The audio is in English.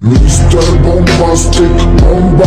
Mr. Bombastic, bomba